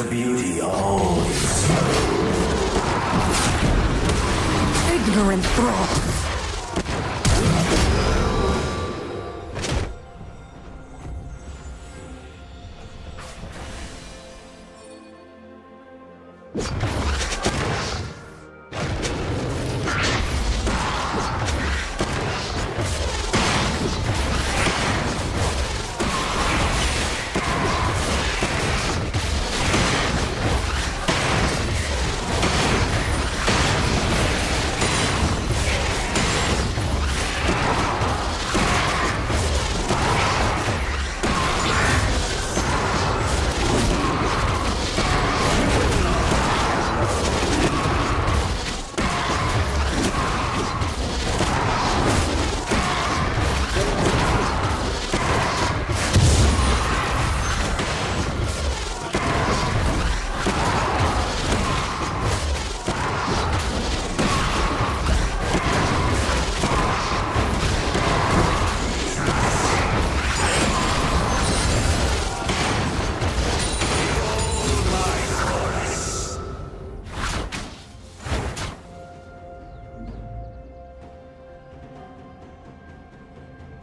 The beauty always Ignorant thrall.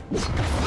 Let's go.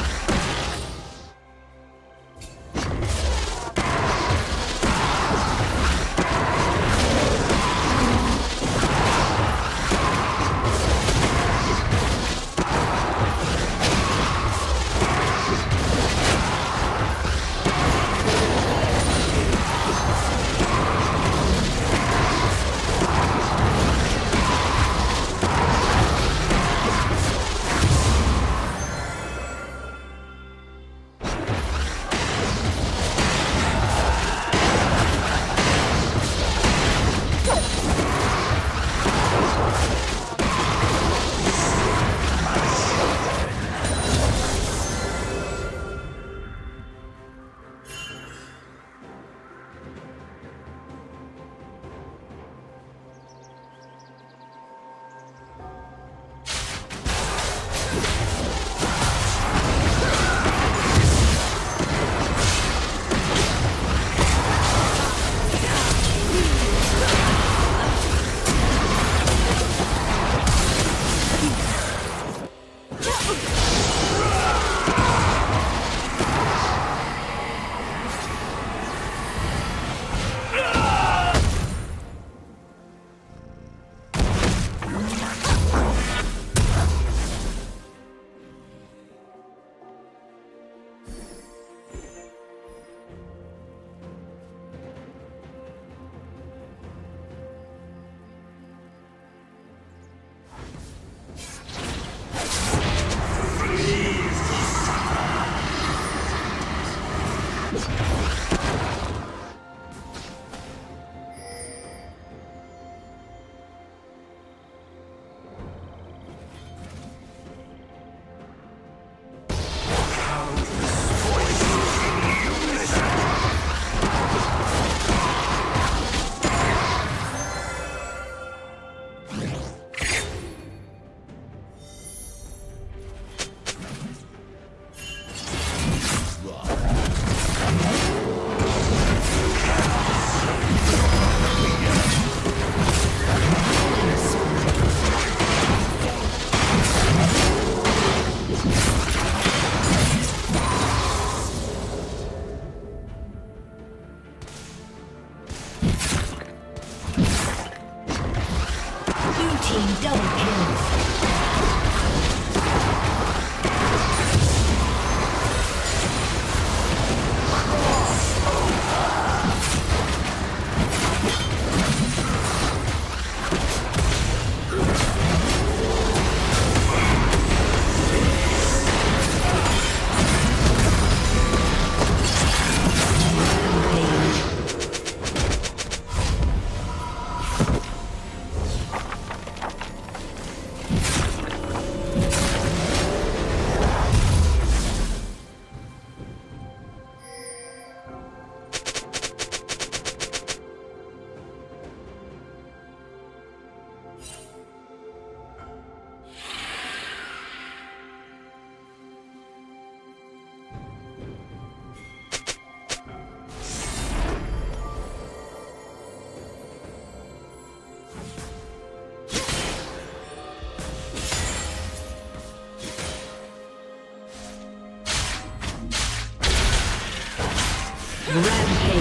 you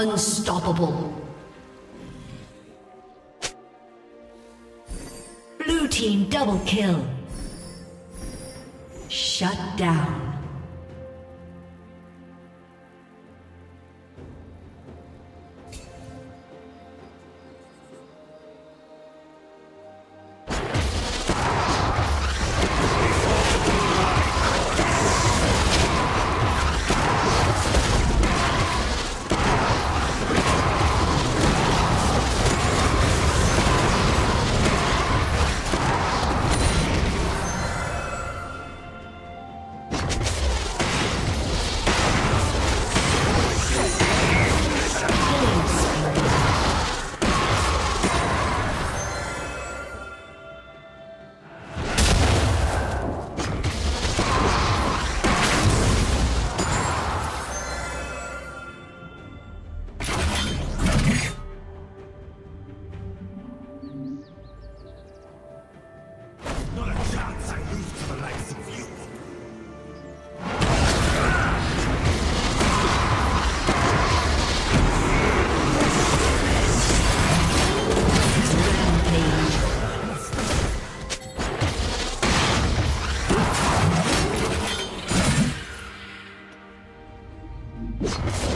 Unstoppable. Blue team double kill. Shut down. you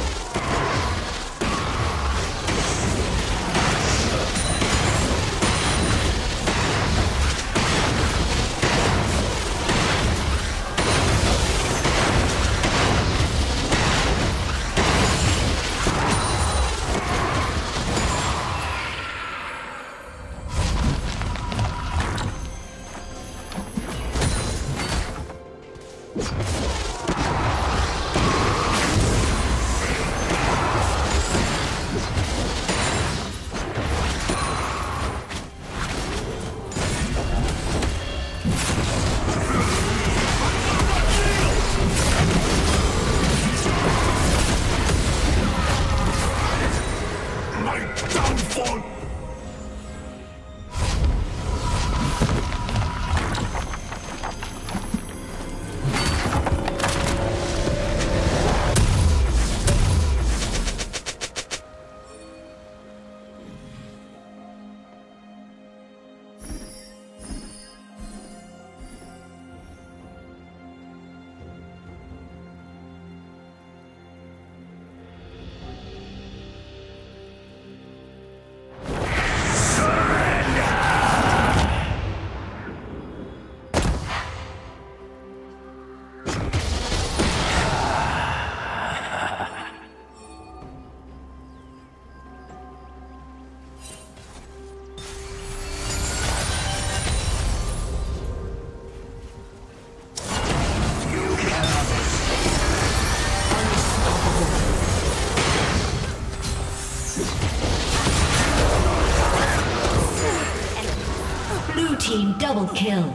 team double kill.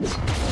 you